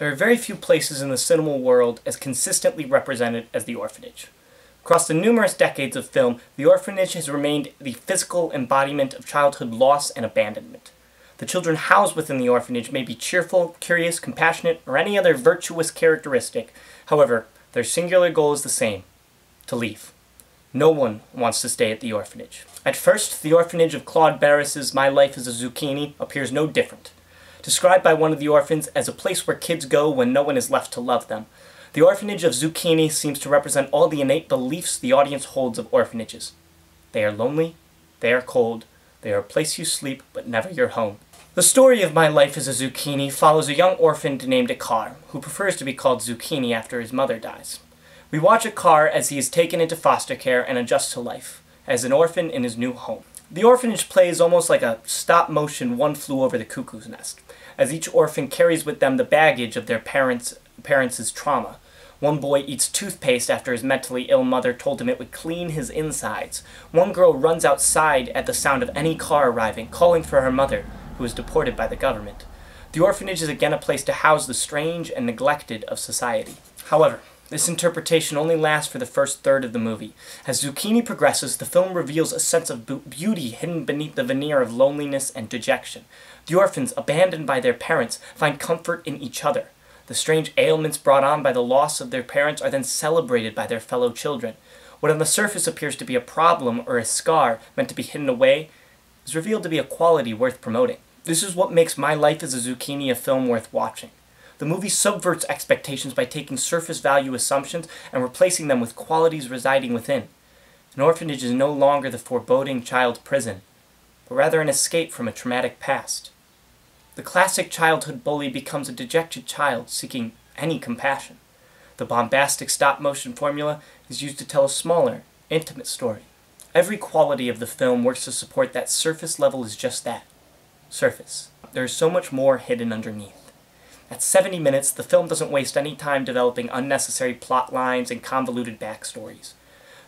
There are very few places in the cinema world as consistently represented as the orphanage. Across the numerous decades of film, the orphanage has remained the physical embodiment of childhood loss and abandonment. The children housed within the orphanage may be cheerful, curious, compassionate, or any other virtuous characteristic. However, their singular goal is the same to leave. No one wants to stay at the orphanage. At first, the orphanage of Claude Barras's My Life as a Zucchini appears no different. Described by one of the orphans as a place where kids go when no one is left to love them, the orphanage of Zucchini seems to represent all the innate beliefs the audience holds of orphanages. They are lonely, they are cold, they are a place you sleep, but never your home. The story of My Life as a Zucchini follows a young orphan named Icare, who prefers to be called Zucchini after his mother dies. We watch Icare as he is taken into foster care and adjusts to life, as an orphan in his new home. The orphanage plays almost like a stop-motion One Flew Over the Cuckoo's Nest, as each orphan carries with them the baggage of their parents' parents' trauma. One boy eats toothpaste after his mentally ill mother told him it would clean his insides. One girl runs outside at the sound of any car arriving, calling for her mother, who is deported by the government. The orphanage is again a place to house the strange and neglected of society. However, this interpretation only lasts for the first third of the movie. As Zucchini progresses, the film reveals a sense of beauty hidden beneath the veneer of loneliness and dejection. The orphans, abandoned by their parents, find comfort in each other. The strange ailments brought on by the loss of their parents are then celebrated by their fellow children. What on the surface appears to be a problem or a scar meant to be hidden away is revealed to be a quality worth promoting. This is what makes My Life as a Zucchini a film worth watching. The movie subverts expectations by taking surface value assumptions and replacing them with qualities residing within. An orphanage is no longer the foreboding child prison, but rather an escape from a traumatic past. The classic childhood bully becomes a dejected child seeking any compassion. The bombastic stop-motion formula is used to tell a smaller, intimate story. Every quality of the film works to support that surface level is just that. Surface. There is so much more hidden underneath. At 70 minutes, the film doesn't waste any time developing unnecessary plot lines and convoluted backstories.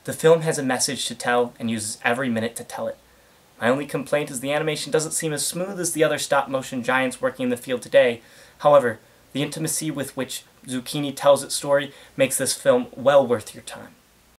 The film has a message to tell and uses every minute to tell it. My only complaint is the animation doesn't seem as smooth as the other stop-motion giants working in the field today. However, the intimacy with which Zucchini tells its story makes this film well worth your time.